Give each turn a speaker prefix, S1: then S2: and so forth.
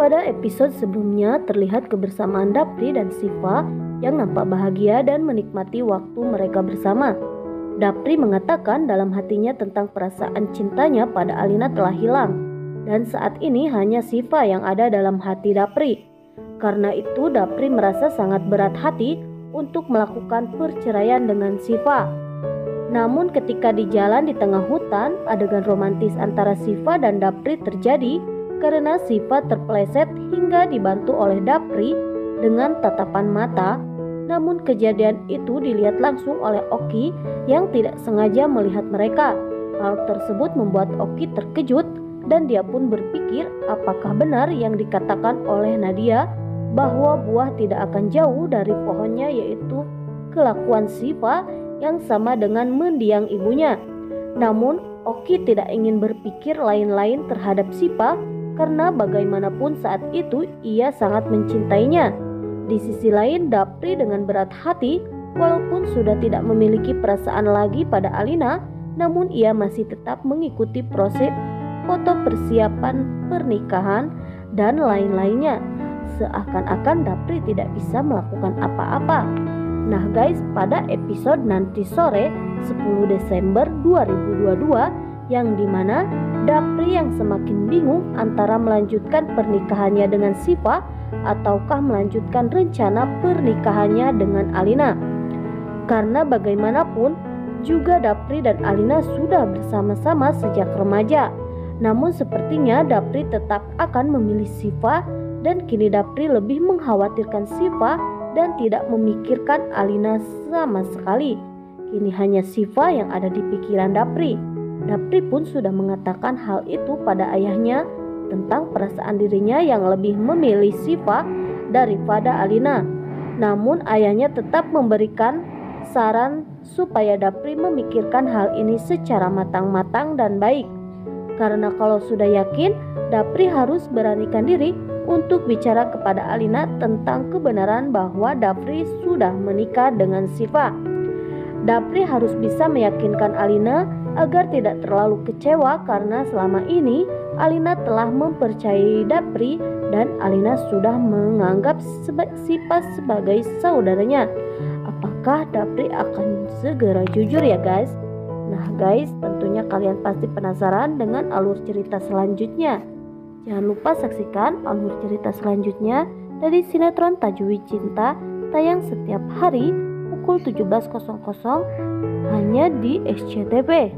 S1: Pada episode sebelumnya terlihat kebersamaan Dapri dan Siva yang nampak bahagia dan menikmati waktu mereka bersama. Dapri mengatakan dalam hatinya tentang perasaan cintanya pada Alina telah hilang dan saat ini hanya Siva yang ada dalam hati Dapri. Karena itu Dapri merasa sangat berat hati untuk melakukan perceraian dengan Siva. Namun ketika di jalan di tengah hutan, adegan romantis antara Siva dan Dapri terjadi karena Siva terpeleset hingga dibantu oleh Dapri dengan tatapan mata. Namun kejadian itu dilihat langsung oleh Oki yang tidak sengaja melihat mereka. Hal tersebut membuat Oki terkejut dan dia pun berpikir apakah benar yang dikatakan oleh Nadia bahwa buah tidak akan jauh dari pohonnya yaitu kelakuan Siva yang sama dengan mendiang ibunya. Namun Oki tidak ingin berpikir lain-lain terhadap Siva karena bagaimanapun saat itu ia sangat mencintainya. Di sisi lain, Dapri dengan berat hati, walaupun sudah tidak memiliki perasaan lagi pada Alina, namun ia masih tetap mengikuti proses foto persiapan pernikahan dan lain-lainnya. Seakan-akan Dapri tidak bisa melakukan apa-apa. Nah guys, pada episode nanti sore 10 Desember 2022 yang di mana Dapri yang semakin bingung antara melanjutkan pernikahannya dengan Siva ataukah melanjutkan rencana pernikahannya dengan Alina. Karena bagaimanapun juga Dapri dan Alina sudah bersama-sama sejak remaja. Namun sepertinya Dapri tetap akan memilih Siva dan kini Dapri lebih mengkhawatirkan Siva dan tidak memikirkan Alina sama sekali. Kini hanya Siva yang ada di pikiran Dapri. Dapri pun sudah mengatakan hal itu pada ayahnya tentang perasaan dirinya yang lebih memilih Siva daripada Alina. Namun ayahnya tetap memberikan saran supaya Dapri memikirkan hal ini secara matang-matang dan baik. Karena kalau sudah yakin, Dapri harus beranikan diri untuk bicara kepada Alina tentang kebenaran bahwa Dapri sudah menikah dengan Siva. Dapri harus bisa meyakinkan Alina agar tidak terlalu kecewa karena selama ini Alina telah mempercayai Dapri dan Alina sudah menganggap Sipa sebagai saudaranya. Apakah Dapri akan segera jujur ya guys? Nah guys, tentunya kalian pasti penasaran dengan alur cerita selanjutnya. Jangan lupa saksikan alur cerita selanjutnya dari sinetron Tajwi Cinta tayang setiap hari pukul 17.00 hanya di SCTV.